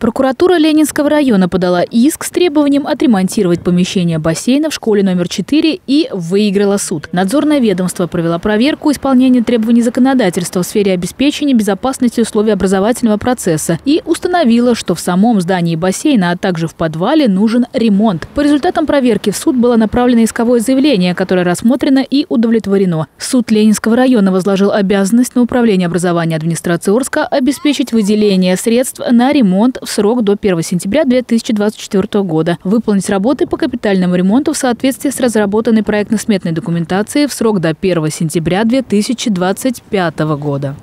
Прокуратура Ленинского района подала иск с требованием отремонтировать помещение бассейна в школе номер 4 и выиграла суд. Надзорное ведомство провела проверку исполнения требований законодательства в сфере обеспечения безопасности условий образовательного процесса и установила, что в самом здании бассейна, а также в подвале нужен ремонт. По результатам проверки в суд было направлено исковое заявление, которое рассмотрено и удовлетворено. Суд Ленинского района возложил обязанность на управление образования администрации Орска обеспечить выделение средств на ремонт в срок до 1 сентября 2024 года, выполнить работы по капитальному ремонту в соответствии с разработанной проектно-сметной документацией в срок до 1 сентября 2025 года.